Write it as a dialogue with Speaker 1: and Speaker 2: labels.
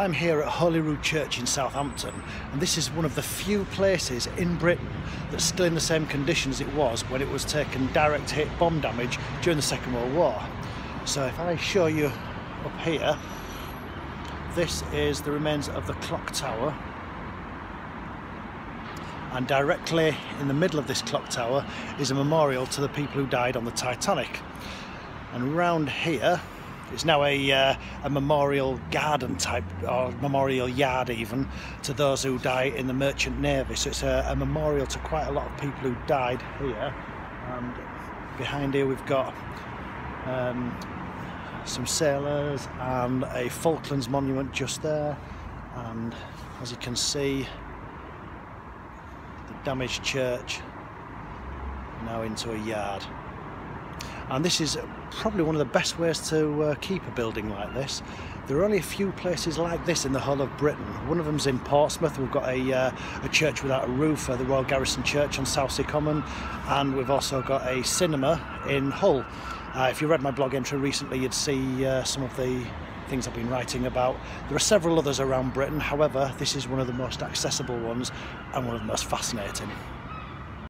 Speaker 1: I'm here at Holy Rood Church in Southampton, and this is one of the few places in Britain that's still in the same condition as it was when it was taken direct hit bomb damage during the Second World War. So if I show you up here, this is the remains of the clock tower and directly in the middle of this clock tower is a memorial to the people who died on the Titanic. And round here it's now a, uh, a memorial garden type, or memorial yard even, to those who die in the Merchant Navy. So it's a, a memorial to quite a lot of people who died here. And behind here we've got um, some sailors and a Falklands monument just there. And as you can see, the damaged church now into a yard and this is probably one of the best ways to uh, keep a building like this. There are only a few places like this in the whole of Britain. One of them's in Portsmouth. We've got a, uh, a church without a roof, the Royal Garrison Church on Southsea Common, and we've also got a cinema in Hull. Uh, if you read my blog entry recently, you'd see uh, some of the things I've been writing about. There are several others around Britain, however, this is one of the most accessible ones and one of the most fascinating.